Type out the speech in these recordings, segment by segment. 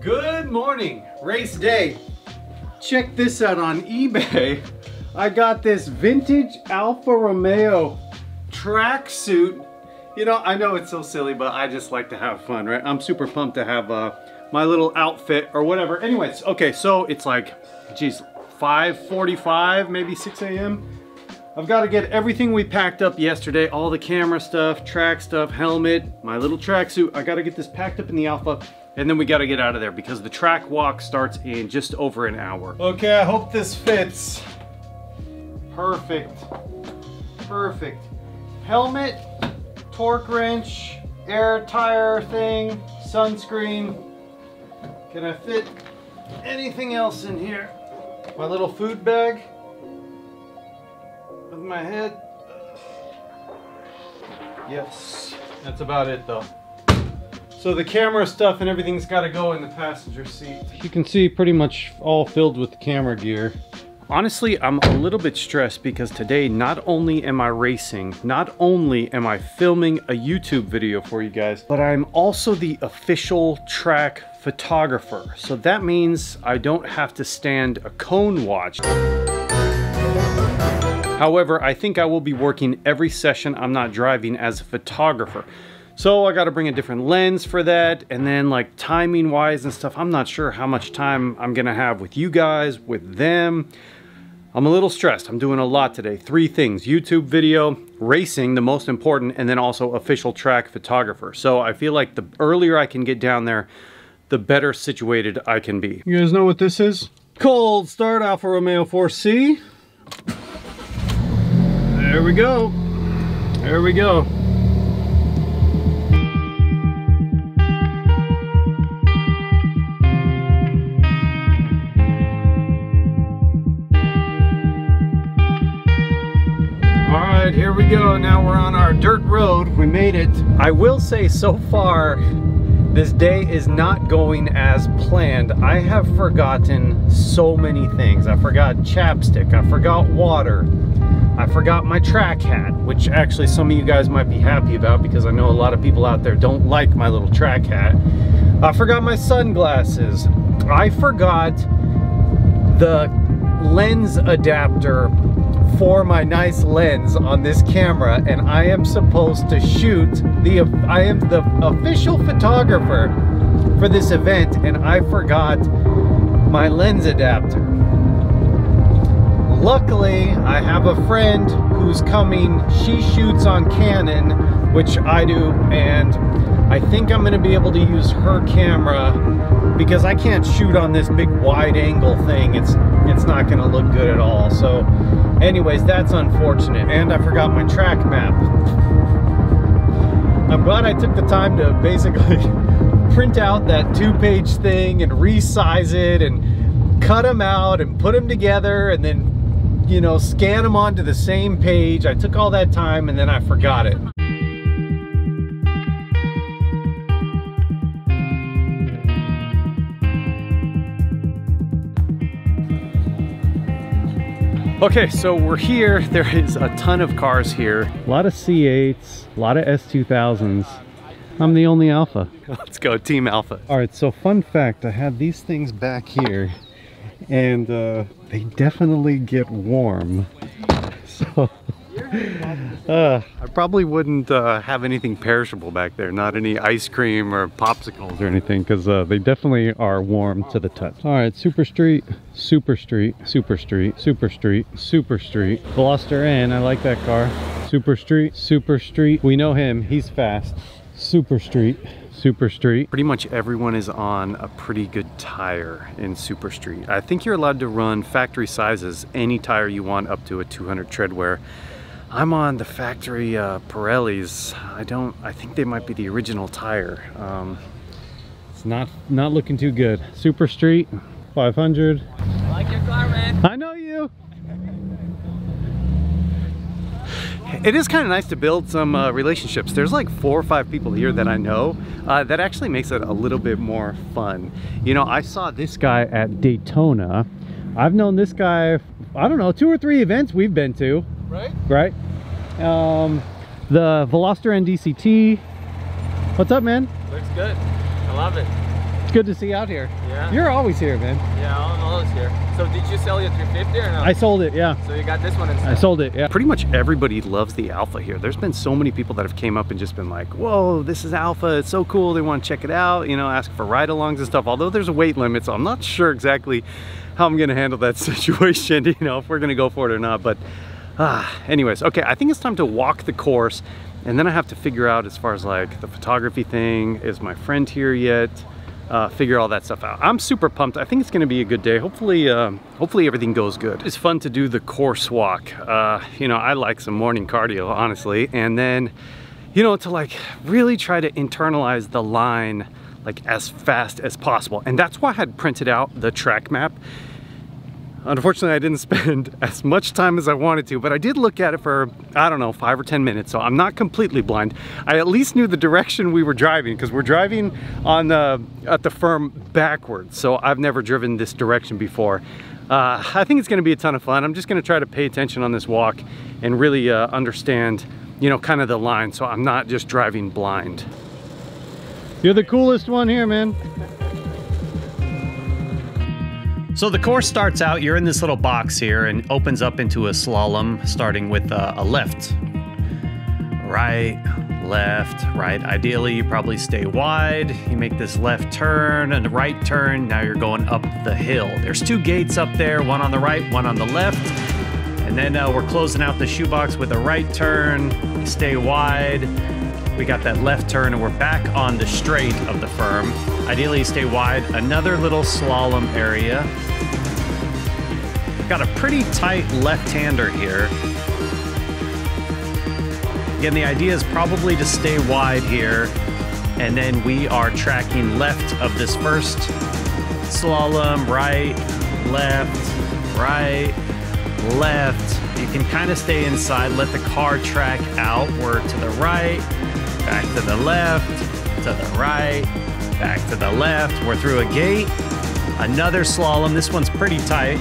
Good morning, race day. Check this out on eBay. I got this vintage Alfa Romeo tracksuit. You know, I know it's so silly, but I just like to have fun, right? I'm super pumped to have uh, my little outfit or whatever. Anyways, okay, so it's like, geez, 5.45, maybe 6 a.m. I've got to get everything we packed up yesterday, all the camera stuff, track stuff, helmet, my little tracksuit. I got to get this packed up in the Alfa and then we got to get out of there because the track walk starts in just over an hour. Okay, I hope this fits. Perfect. Perfect. Helmet, torque wrench, air tire thing, sunscreen. Can I fit anything else in here? My little food bag with my head. Yes, that's about it though. So the camera stuff and everything's got to go in the passenger seat. You can see pretty much all filled with camera gear. Honestly, I'm a little bit stressed because today not only am I racing, not only am I filming a YouTube video for you guys, but I'm also the official track photographer. So that means I don't have to stand a cone watch. However, I think I will be working every session I'm not driving as a photographer. So I got to bring a different lens for that. And then like timing wise and stuff, I'm not sure how much time I'm to have with you guys, with them. I'm a little stressed. I'm doing a lot today. Three things, YouTube video, racing, the most important, and then also official track photographer. So I feel like the earlier I can get down there, the better situated I can be. You guys know what this is? Cold start Alfa Romeo 4C. There we go. There we go. right, here we go. Now we're on our dirt road. We made it. I will say so far, this day is not going as planned. I have forgotten so many things. I forgot chapstick. I forgot water. I forgot my track hat, which actually some of you guys might be happy about because I know a lot of people out there don't like my little track hat. I forgot my sunglasses. I forgot the lens adapter for my nice lens on this camera and I am supposed to shoot the I am the official photographer for this event and I forgot my lens adapter. Luckily, I have a friend who's coming. She shoots on Canon, which I do, and I think I'm gonna be able to use her camera because I can't shoot on this big wide angle thing. It's it's not gonna look good at all. So anyways, that's unfortunate. And I forgot my track map. I'm glad I took the time to basically print out that two page thing and resize it and cut them out and put them together and then, you know, scan them onto the same page. I took all that time and then I forgot it. Okay, so we're here. There is a ton of cars here. A lot of C8s, a lot of S2000s. I'm the only Alfa. Let's go, Team Alfa. All right, so fun fact, I have these things back here and uh, they definitely get warm. So uh, I probably wouldn't uh, have anything perishable back there, not any ice cream or popsicles or anything, because uh, they definitely are warm to the touch. All right, Super Street, Super Street, Super Street, Super Street, Super Street. Veloster I like that car. Super Street, Super Street. We know him, he's fast. Super Street, Super Street. Pretty much everyone is on a pretty good tire in Super Street. I think you're allowed to run factory sizes, any tire you want up to a 200 tread wear. I'm on the factory uh, Pirellis. I don't, I think they might be the original tire. Um, it's not, not looking too good. Super Street, 500. I like your car, man. I know you. It is kind of nice to build some uh, relationships. There's like four or five people here that I know. Uh, that actually makes it a little bit more fun. You know, I saw this guy at Daytona. I've known this guy, I don't know, two or three events we've been to right? Right. Um, the Veloster N DCT. What's up, man? Looks good. I love it. It's good to see you out here. Yeah. You're always here, man. Yeah, here. So did you sell your 350 or no? I sold it, yeah. So you got this one instead? I sold it, yeah. Pretty much everybody loves the Alfa here. There's been so many people that have came up and just been like, whoa, this is Alfa, it's so cool, they want to check it out, you know, ask for ride-alongs and stuff. Although there's a weight limit, so I'm not sure exactly how I'm gonna handle that situation, you know, if we're gonna go for it or not. But ah, anyways, okay, I think it's time to walk the course and then I have to figure out as far as like the photography thing, is my friend here yet? Uh, figure all that stuff out. I'm super pumped. I think it's to be a good day. Hopefully, um, hopefully everything goes good. It's fun to do the course walk. Uh, you know, I like some morning cardio, honestly, and then, you know, to like really try to internalize the line like as fast as possible. And that's why I had printed out the track map Unfortunately, I didn't spend as much time as I wanted to, but I did look at it for, I don't know, five or 10 minutes, so I'm not completely blind. I at least knew the direction we were driving, because we're driving on the, at the firm backwards, so I've never driven this direction before. Uh, I think it's gonna be a ton of fun. I'm just gonna try to pay attention on this walk and really uh, understand, you know, kind of the line, so I'm not just driving blind. You're the coolest one here, man. So the course starts out, you're in this little box here and opens up into a slalom starting with a, a left. Right, left, right. Ideally, you probably stay wide. You make this left turn and right turn. Now you're going up the hill. There's two gates up there, one on the right, one on the left. And then uh, we're closing out the shoebox with a right turn. Stay wide. We got that left turn and we're back on the straight of the firm. Ideally, stay wide. Another little slalom area. Got a pretty tight left-hander here. Again, the idea is probably to stay wide here. And then we are tracking left of this first slalom, right, left, right, left. You can kind of stay inside, let the car track outward to the right, back to the left, to the right, back to the left. We're through a gate. Another slalom. This one's pretty tight.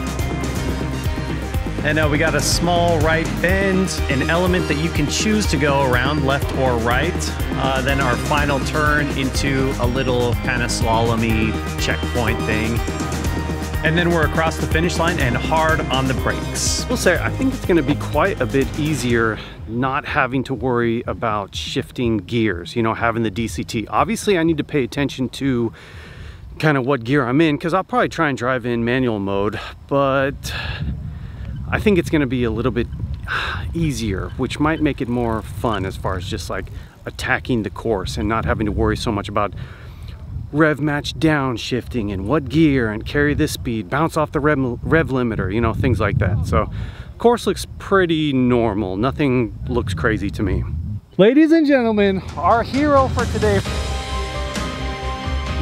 And uh, we got a small right bend, an element that you can choose to go around left or right. Uh, then our final turn into a little kind of slalomy checkpoint thing. And then we're across the finish line and hard on the brakes. We'll say, I think it's gonna be quite a bit easier not having to worry about shifting gears, you know, having the DCT. Obviously, I need to pay attention to kind of what gear I'm in because I'll probably try and drive in manual mode, but I think it's gonna be a little bit easier, which might make it more fun as far as just like attacking the course and not having to worry so much about rev match downshifting and what gear and carry this speed, bounce off the rev, rev limiter, you know, things like that. So course looks pretty normal. Nothing looks crazy to me. Ladies and gentlemen, our hero for today.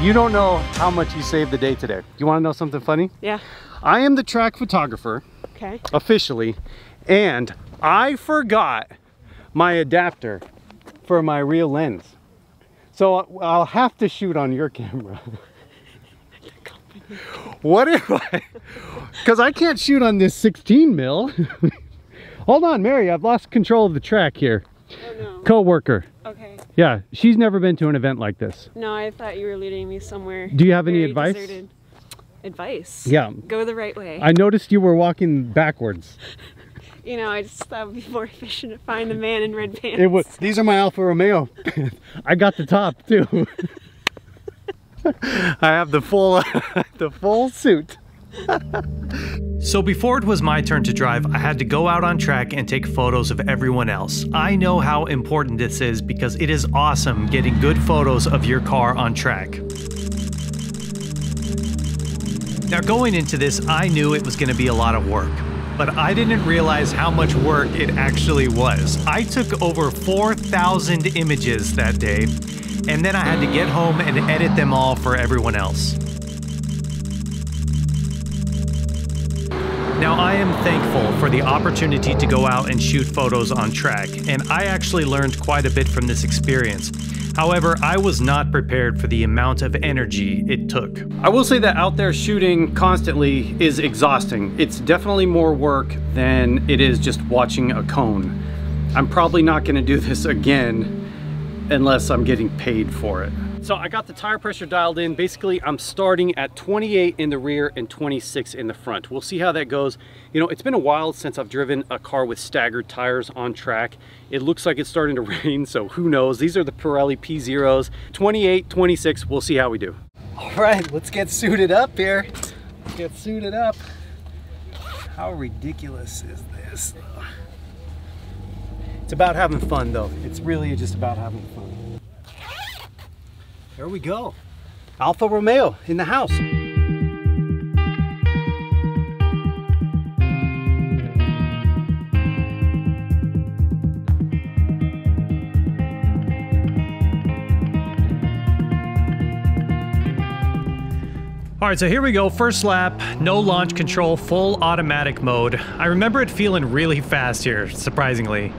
You don't know how much you saved the day today. You wanna know something funny? Yeah. I am the track photographer. Okay. Officially. And I forgot my adapter for my real lens. So uh, I'll have to shoot on your camera. what if I, because I can't shoot on this 16 mil. Hold on, Mary, I've lost control of the track here. Oh no. Co-worker. Okay. Yeah, she's never been to an event like this. No, I thought you were leading me somewhere. Do you have any advice? deserted. Advice? Yeah. Go the right way. I noticed you were walking backwards. you know, I just thought it would be more efficient to find the man in red pants. It was. These are my Alfa Romeo. I got the top too. I have the full, the full suit. so before it was my turn to drive, I had to go out on track and take photos of everyone else. I know how important this is because it is awesome getting good photos of your car on track. Now going into this, I knew it was going to be a lot of work, but I didn't realize how much work it actually was. I took over 4,000 images that day, and then I had to get home and edit them all for everyone else. Now, I am thankful for the opportunity to go out and shoot photos on track, and I actually learned quite a bit from this experience. However, I was not prepared for the amount of energy it took. I will say that out there shooting constantly is exhausting. It's definitely more work than it is just watching a cone. I'm probably not gonna do this again unless I'm getting paid for it. So I got the tire pressure dialed in. Basically, I'm starting at 28 in the rear and 26 in the front. We'll see how that goes. You know, it's been a while since I've driven a car with staggered tires on track. It looks like it's starting to rain, so who knows? These are the Pirelli P0s. 28, 26, we'll see how we do. All right, let's get suited up here. Let's get suited up. How ridiculous is this? It's about having fun though. It's really just about having fun. There we go. Alfa Romeo in the house. All right, so here we go. First lap, no launch control, full automatic mode. I remember it feeling really fast here, surprisingly.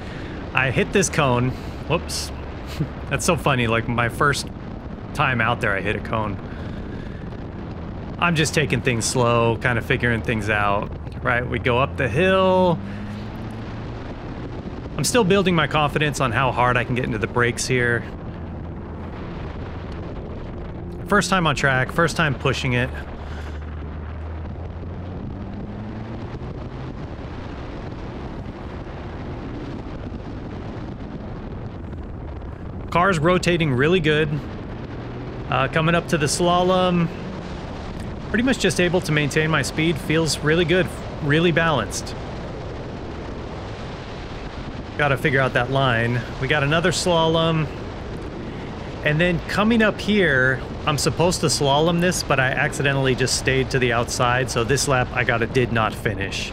I hit this cone. Whoops. That's so funny. Like my first time out there, I hit a cone. I'm just taking things slow, kind of figuring things out. Right, we go up the hill. I'm still building my confidence on how hard I can get into the brakes here. First time on track, first time pushing it. Car's rotating really good. Uh, coming up to the slalom, pretty much just able to maintain my speed. Feels really good, really balanced. Got to figure out that line. We got another slalom. And then coming up here, I'm supposed to slalom this, but I accidentally just stayed to the outside. So this lap, I got a did not finish.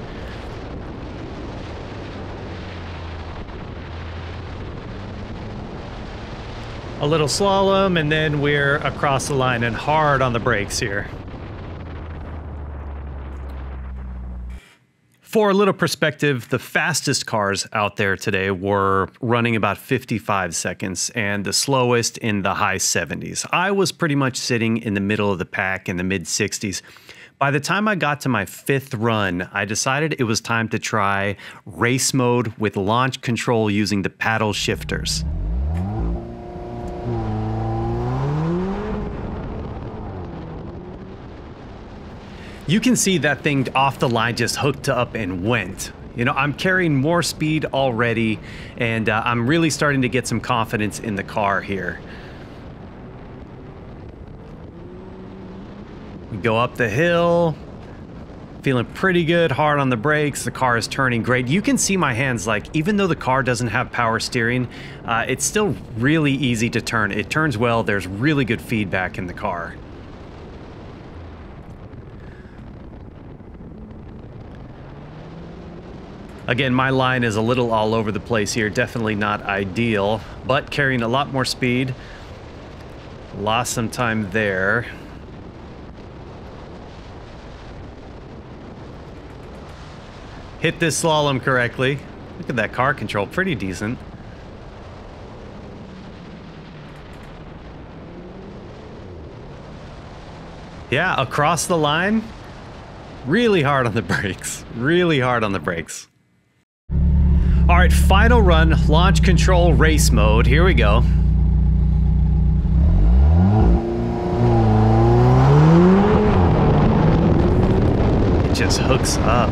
A little slalom, and then we're across the line and hard on the brakes here. For a little perspective, the fastest cars out there today were running about 55 seconds and the slowest in the high 70s. I was pretty much sitting in the middle of the pack in the mid 60s. By the time I got to my fifth run, I decided it was time to try race mode with launch control using the paddle shifters. You can see that thing off the line just hooked up and went. You know, I'm carrying more speed already, and uh, I'm really starting to get some confidence in the car here. We go up the hill, feeling pretty good, hard on the brakes. The car is turning great. You can see my hands, like, even though the car doesn't have power steering, uh, it's still really easy to turn. It turns well, there's really good feedback in the car. Again, my line is a little all over the place here. Definitely not ideal, but carrying a lot more speed. Lost some time there. Hit this slalom correctly. Look at that car control, pretty decent. Yeah, across the line, really hard on the brakes. Really hard on the brakes. All right, final run, launch control race mode. Here we go. It just hooks up.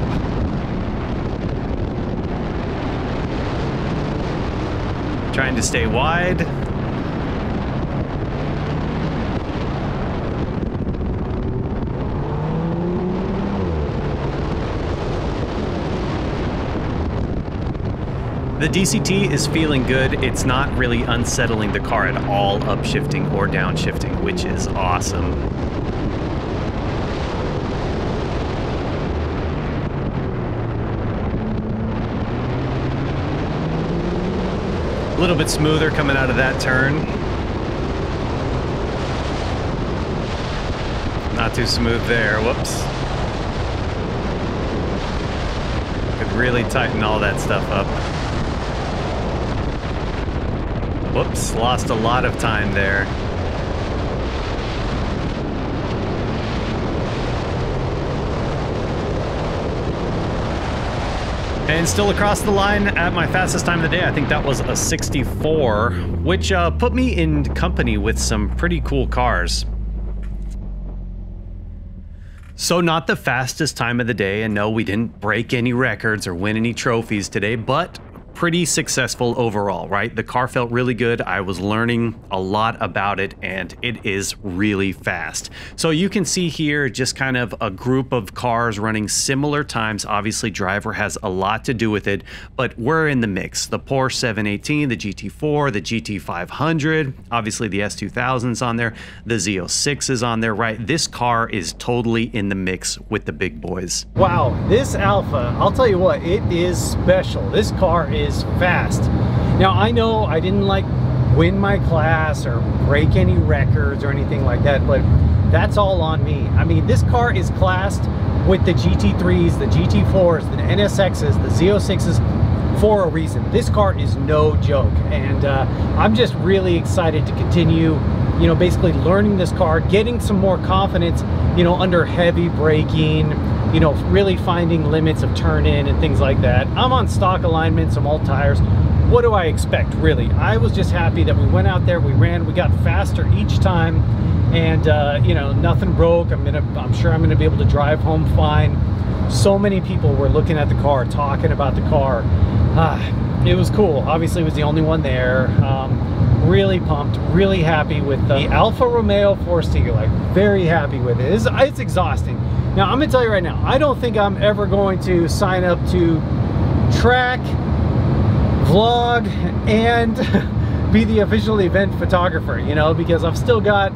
Trying to stay wide. The DCT is feeling good. It's not really unsettling the car at all, upshifting or downshifting, which is awesome. A little bit smoother coming out of that turn. Not too smooth there, whoops. Could really tighten all that stuff up. Whoops, lost a lot of time there. And still across the line at my fastest time of the day, I think that was a 64, which uh, put me in company with some pretty cool cars. So not the fastest time of the day, and no, we didn't break any records or win any trophies today, but pretty successful overall, right? The car felt really good. I was learning a lot about it and it is really fast. So you can see here just kind of a group of cars running similar times. Obviously driver has a lot to do with it, but we're in the mix. The Porsche 718, the GT4, the GT500, obviously the S2000's on there, the Z06 is on there, right? This car is totally in the mix with the big boys. Wow, this Alfa, I'll tell you what, it is special. This car is fast. Now I know I didn't like win my class or break any records or anything like that, but that's all on me. I mean, this car is classed with the GT3s, the GT4s, the NSXs, the Z06s for a reason. This car is no joke. And uh, I'm just really excited to continue, you know, basically learning this car, getting some more confidence, you know, under heavy braking, you know, really finding limits of turn in and things like that. I'm on stock alignment, some old tires. What do I expect, really? I was just happy that we went out there, we ran, we got faster each time, and uh, you know, nothing broke. I'm gonna, I'm sure I'm gonna be able to drive home fine. So many people were looking at the car, talking about the car. Ah, it was cool. Obviously, it was the only one there. Um, really pumped, really happy with the Alfa Romeo Forestiga. Like, very happy with it. It's, it's exhausting now, I'm gonna tell you right now, I don't think I'm ever going to sign up to track, vlog, and be the official event photographer, you know, because I've still got,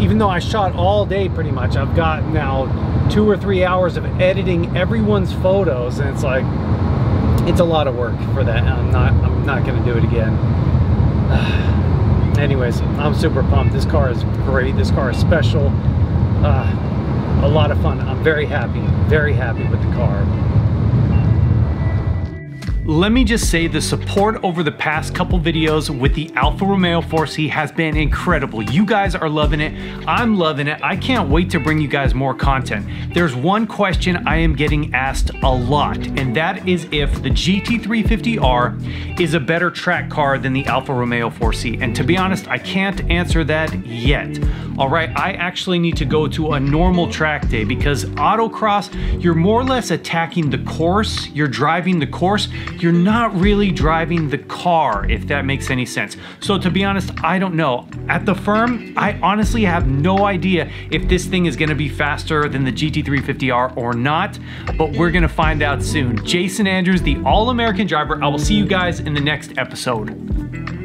even though I shot all day pretty much, I've got now two or three hours of editing everyone's photos, and it's like, it's a lot of work for that. I'm not, I'm not gonna do it again. Anyways, I'm super pumped. This car is great. This car is special. Uh, a lot of fun. I'm very happy, very happy with the car. Let me just say the support over the past couple videos with the Alfa Romeo 4C has been incredible. You guys are loving it. I'm loving it. I can't wait to bring you guys more content. There's one question I am getting asked a lot, and that is if the GT350R is a better track car than the Alfa Romeo 4C. And to be honest, I can't answer that yet. All right, I actually need to go to a normal track day because autocross, you're more or less attacking the course, you're driving the course, you're not really driving the car, if that makes any sense. So to be honest, I don't know. At the firm, I honestly have no idea if this thing is gonna be faster than the GT350R or not, but we're gonna find out soon. Jason Andrews, the All-American driver. I will see you guys in the next episode.